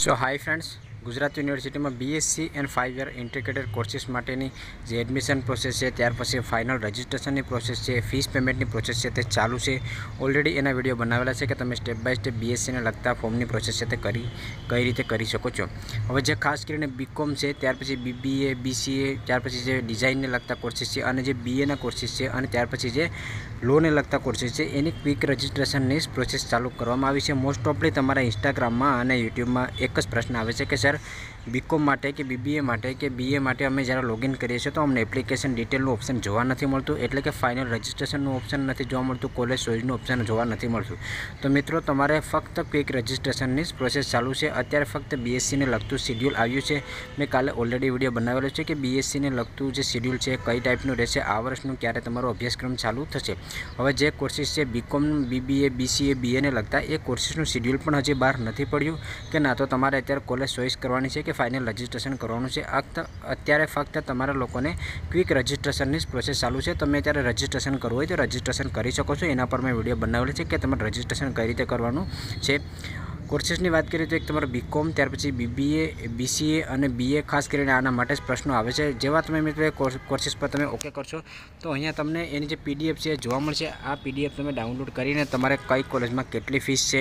so hi friends. Gujarat યુનિવર્સિટીમાં BSc and five year integrated courses માટેની જે એડમિશન પ્રોસેસ છે ત્યાર પછી ફાઇનલ રજિસ્ટ્રેશનની પ્રોસેસ છે ફીસ પેમેન્ટની પ્રોસેસ છે તે ચાલુ છે ઓલરેડી એના વિડીયો બનાવેલા છે કે તમે સ્ટેપ બાય સ્ટેપ બીએસસીને લગતા ફોર્મની પ્રોસેસ છે તે કરી કઈ રીતે કરી શકો છો હવે જે ખાસ કરીને બીકોમ છે ત્યાર પછી બીબીએ બીસીએ ત્યાર પછી જે ડિઝાઇનને લગતા કોર્સીસ છે અને જે બીએના કોર્સીસ છે અને ત્યાર પછી જે લોને લગતા કોર્સીસ છે એની ક્વિક રજિસ્ટ્રેશનની પ્રોસેસ ચાલુ કરવામાં આવી છે મોસ્ટ ઓફલી તમારા ઇન્સ્ટાગ્રામમાં અને યુટ્યુબમાં એક જ પ્રશ્ન આવે છે કે સર બીકોમ માટે કે બીબીએ માટે કે બીએ માટે અમે જ્યારે લોગિન કરીએ છીએ તો અમને એપ્લિકેશન ડિટેલનું ઓપ્શન જોવા નથી મળતું એટલે કે ફાઇનલ રજિસ્ટ્રેશનનું ઓપ્શન નથી જોવા મળતું કોલેજ ચોઇસનું ઓપ્શન જોવા નથી મળતું તો મિત્રો તમારે ફક્ત ક્વિક રજિસ્ટ્રેશનની જ પ્રોસેસ ચાલુ છે અત્યારે ફક્ત બીએસસીને લગતું શિડ્યુલ આવ્યું છે મેં કાલે ઓલરેડી વિડીયો બનાવેલો છે કે બીએસસીને લગતું જે શિડ્યુલ છે કઈ ટાઈપનું રહેશે આ વર્ષનું ક્યારે તમારો અભ્યાસક્રમ ચાલુ થશે હવે જે કોર્સીસ છે બીકોમ બીબીએ બીસીએ બીએને લગતા એ કોર્સીસનું શિડ્યુલ પણ હજી બહાર નથી પડ્યું કે ના તો તમારે અત્યારે કોલેજ ચોઈસ કરવાની છે કે ફાઇનલ રજિસ્ટ્રેશન કરવાનું છે. અત્યારે ફક્ત તમારા લોકોને ક્વિક રજિસ્ટ્રેશનની જ પ્રોસેસ ચાલુ છે. તમે અત્યારે રજિસ્ટ્રેશન કરવું હોય તો રજિસ્ટ્રેશન કરી શકો છો. એના પર મેં વીડિયો બનાવેલો છે કે તમારે રજિસ્ટ્રેશન કઈ રીતે કરવાનું છે. કોર્સીસની વાત કરીએ તો એક તમારો બીકોમ ત્યાર પછી બીબીએ બીસીએ અને બીએ ખાસ કરીને આના માટે જ પ્રશ્નો આવે છે. જેવા તમે મિત્રો કોર્સીસ પર તમે ઓકે કરશો, તો અહીંયા તમને એની જે પીડીએફ છે જોવા મળશે. આ પીડીએફ તમે ડાઉનલોડ કરીને તમારે કઈ કોલેજમાં કેટલી ફીસ છે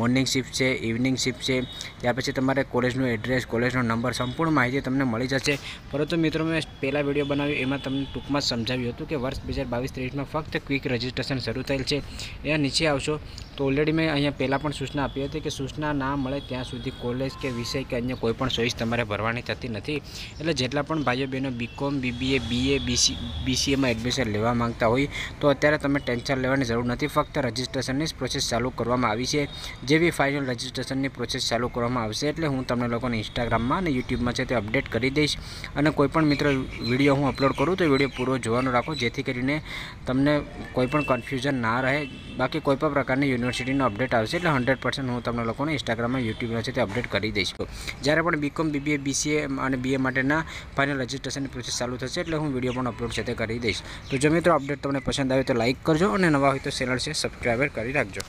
મોર્નિંગ શિફ્ટ છે ઇવનિંગ શિફ્ટ છે, ત્યાર પછી તમારે કોલેજનું એડ્રેસ કોલેજનો નંબર સંપૂર્ણ માહિતી તમને મળી જશે. પરંતુ મિત્રો મેં પહેલાં વીડિયો બનાવ્યો, એમાં તમને ટૂંકમાં સમજાવ્યું હતું કે વર્ષ બે હજાર બાવીસ ત્રેવીસમાં ફક્ત ક્વિક રજિસ્ટ્રેશન શરૂ થયેલ છે. એ નીચે આવશો. તો ઓલરેડી મેં અહીંયા પહેલાં પણ સૂચના આપી હતી કે સૂચના ના મળે ત્યાં સુધી કોલેજ કે વિષય કે અન્ય કોઈ પણ ચોઈસ તમારે ભરવાની થતી નથી એટલે જેટલા પણ ભાઈઓ બહેનો બીકોમ બીબીએ બીએ બીસી બીસીએમાં એડમિશન લેવા માંગતા હોય તો અત્યારે તમે ટેન્શન લેવાની જરૂર નથી ફક્ત રજિસ્ટ્રેશનની જ પ્રોસેસ ચાલુ કરવામાં આવી છે જેવી ફાઇનલ રજિસ્ટ્રેશનની પ્રોસેસ ચાલુ કરવામાં આવશે એટલે હું તમને લોકોને ઇન્સ્ટાગ્રામમાં અને યુટ્યુબમાં છે તે અપડેટ કરી દઈશ અને કોઈપણ મિત્ર વિડીયો હું અપલોડ કરું તો વિડીયો પૂરો જોવાનો રાખો જેથી કરીને તમને કોઈ પણ કન્ફ્યુઝન ના રહે બાકી કોઈ પણ પ્રકારની યુનિવર્સિટીનો અપડેટ આવશે એટલે હંડ્રેડ પર્સન્ટ હું તમને લોકોને ઇન્સ્ટાગ્રામમાં યુટ્યુબમાં છે તે અપડેટ કરી દઈશ જ્યારે પણ બીકોમ બીબીએ બીસીએ અને બીએ માટેના ફાઇનલ રજિસ્ટ્રેશનની પ્રોસેસ ચાલુ થશે એટલે હું વિડીયો પણ અપલોડ છે તે કરી દઈશ તો જો મિત્રો અપડેટ તમને પસંદ આવે તો લાઇક કરજો અને નવા હોય તો ચેનલ છે સબસ્ક્રાઈબર કરી રાખજો